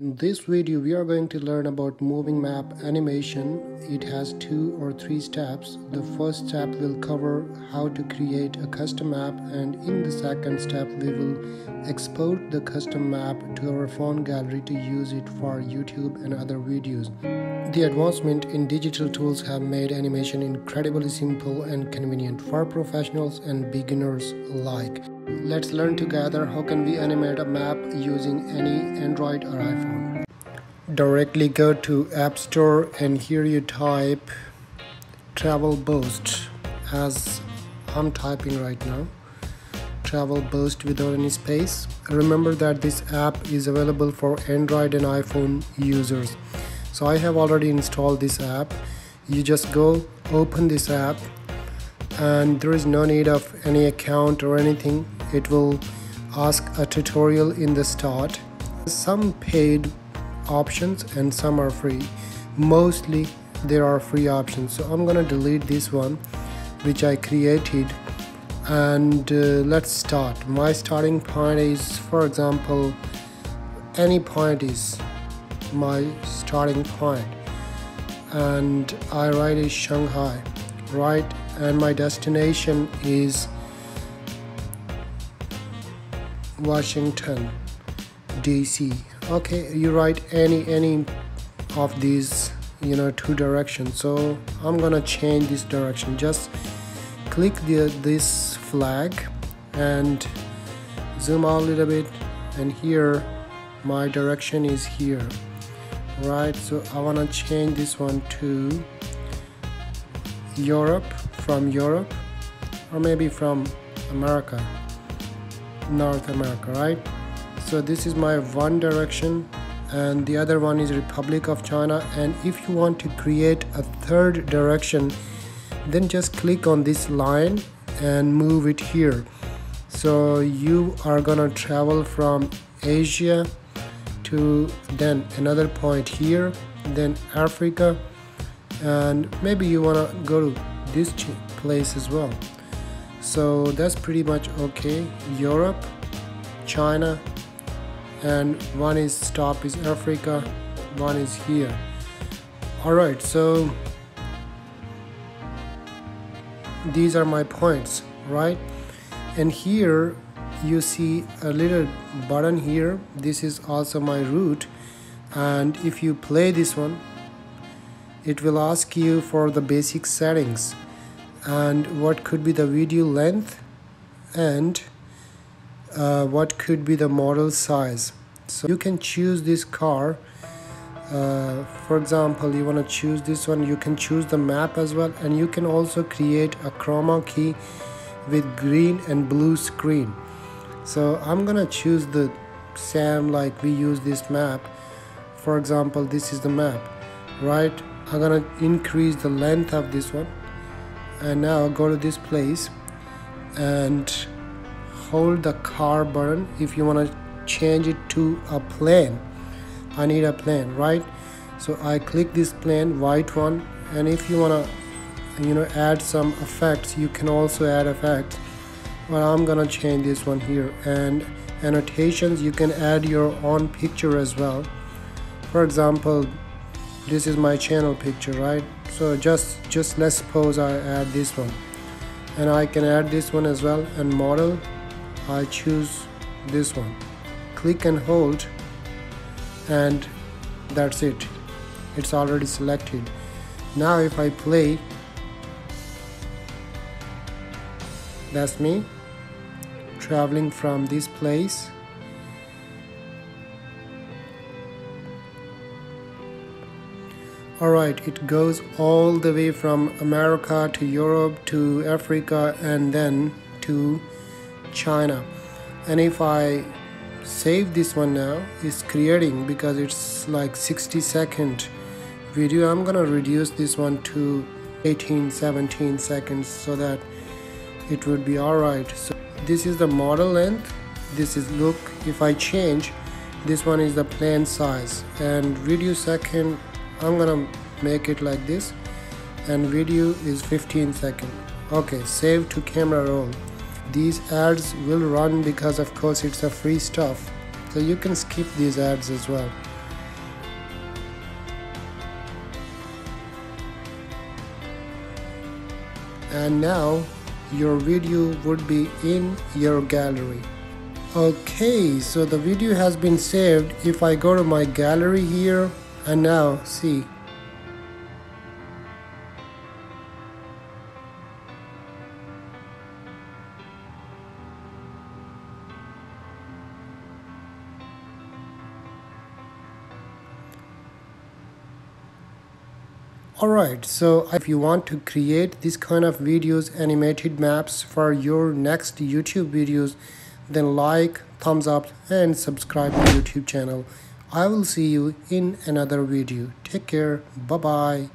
In this video, we are going to learn about moving map animation. It has two or three steps. The first step will cover how to create a custom map and in the second step, we will export the custom map to our phone gallery to use it for YouTube and other videos. The advancement in digital tools have made animation incredibly simple and convenient for professionals and beginners alike. Let's learn together how can we animate a map using any Android or iPhone. Directly go to App Store and here you type Travel Boost as I'm typing right now. Travel Boost without any space. Remember that this app is available for Android and iPhone users. So I have already installed this app. You just go open this app and there is no need of any account or anything. It will ask a tutorial in the start. Some paid options and some are free. Mostly there are free options. So i'm gonna delete this one which i created. And uh, let's start. My starting point is for example any point is my starting point. And i write is shanghai. Right and my destination is Washington DC okay you write any any of these you know two directions. So I'm gonna change this direction. Just click the this flag and zoom out a little bit and here my direction is here right so I want to change this one to Europe from Europe or maybe from America North America right? So this is my one direction and the other one is Republic of China and if you want to create a third direction then just click on this line and move it here. So you are gonna travel from Asia to then another point here then Africa and maybe you want to go to this place as well. So that's pretty much okay. Europe China and one is stop is Africa one is here. Alright so these are my points right? And here you see a little button here. This is also my route. And if you play this one it will ask you for the basic settings. And what could be the video length? And uh, what could be the model size? So you can choose this car. Uh, for example you want to choose this one you can choose the map as well. And you can also create a chroma key with green and blue screen so I'm gonna choose the same like we use this map. For example this is the map right? I'm gonna increase the length of this one. And now go to this place and hold the car button if you want to change it to a plane. I need a plane right? So I click this plane white one. And if you want to you know add some effects you can also add effects but I'm gonna change this one here and annotations you can add your own picture as well. For example this is my channel picture right? So just just let's suppose I add this one. And I can add this one as well and model I choose this one. Click and hold and that's it. It's already selected. Now if I play that's me traveling from this place Alright, it goes all the way from America to Europe to Africa and then to China. And if I save this one now, it's creating because it's like 60 second video. I'm gonna reduce this one to 18, 17 seconds so that it would be alright. So this is the model length. This is look if I change this one is the plan size. And video second I'm gonna make it like this. And video is 15 second. Okay save to camera roll. These ads will run because of course it's a free stuff. So you can skip these ads as well. And now your video would be in your gallery. Okay so the video has been saved. If I go to my gallery here and now see Alright, so if you want to create this kind of videos, animated maps for your next YouTube videos, then like, thumbs up and subscribe to YouTube channel. I will see you in another video. Take care. Bye-bye.